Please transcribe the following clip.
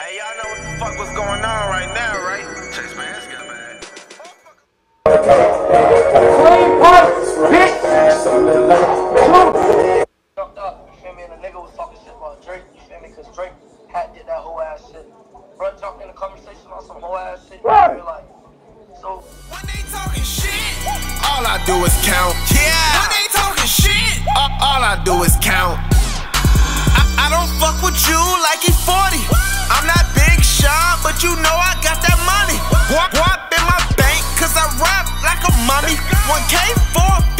Hey, y'all know what the fuck was going on right now, right? Chase Banz got mad. Clean pipes, bitch! jumped up, you feel me? And the nigga was talking shit about Drake, you feel me? Cause Drake had did that whole ass shit. Bro jumped in the conversation on some whole ass shit. Right. You like, so When they talking shit, all I do is count. Yeah. When they talking shit, all, all I do is count. One K for